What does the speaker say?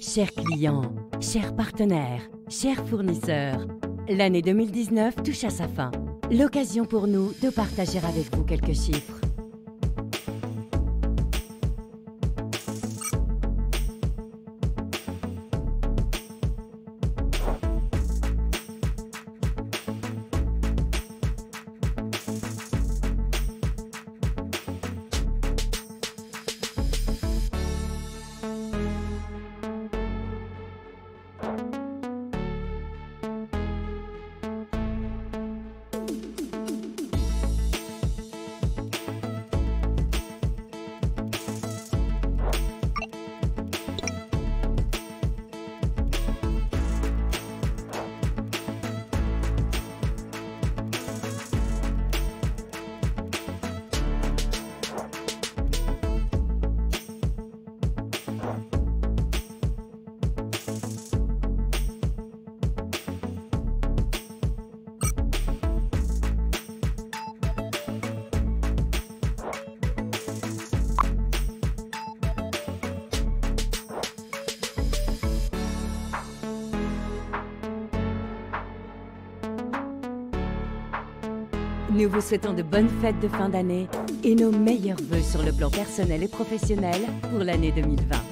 Chers clients, chers partenaires, chers fournisseurs, l'année 2019 touche à sa fin. L'occasion pour nous de partager avec vous quelques chiffres. Nous vous souhaitons de bonnes fêtes de fin d'année et nos meilleurs vœux sur le plan personnel et professionnel pour l'année 2020.